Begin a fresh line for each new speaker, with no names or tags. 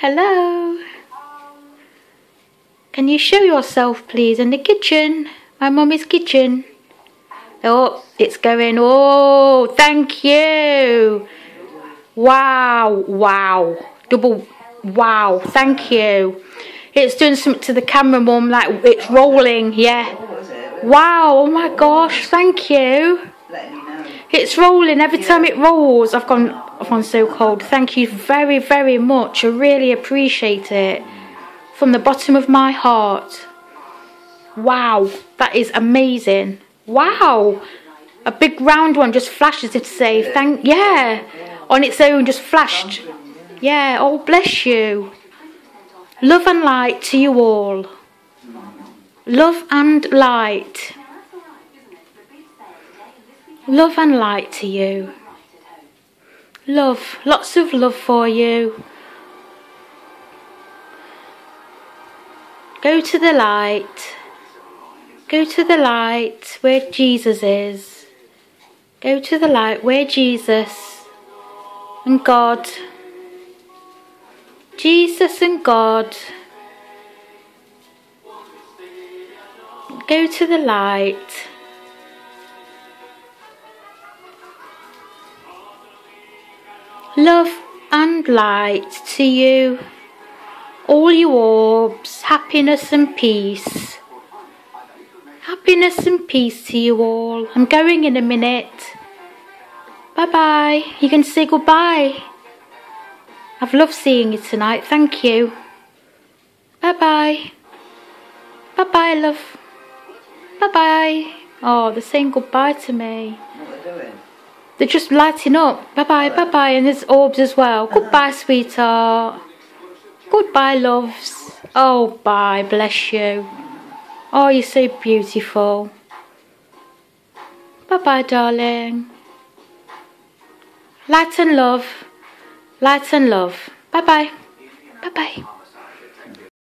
Hello. Can you show yourself, please, in the kitchen? My mummy's kitchen. Oh, it's going. Oh, thank you. Wow, wow. Double wow. Thank you. It's doing something to the camera, mum. Like it's rolling. Yeah. Wow. Oh my gosh. Thank you. It's rolling. Every time it rolls, I've gone. I've so cold. Thank you very, very much. I really appreciate it from the bottom of my heart. Wow, that is amazing. Wow, a big round one just flashes it to say thank. Yeah, on its own just flashed. Yeah, oh bless you. Love and light to you all. Love and light. Love and light to you. Love, lots of love for you. Go to the light. Go to the light where Jesus is. Go to the light where Jesus and God, Jesus and God, go to the light. Love and light to you, all you orbs, happiness and peace. Happiness and peace to you all. I'm going in a minute. Bye bye. You can say goodbye. I've loved seeing you tonight. Thank you. Bye bye. Bye bye, love. Bye bye. Oh, they're saying goodbye to me.
What are they doing?
They're just lighting up. Bye bye, bye bye. And there's orbs as well. Goodbye, sweetheart. Goodbye, loves. Oh, bye. Bless you. Oh, you're so beautiful. Bye bye, darling. Light and love. Light and love. Bye bye. Bye bye.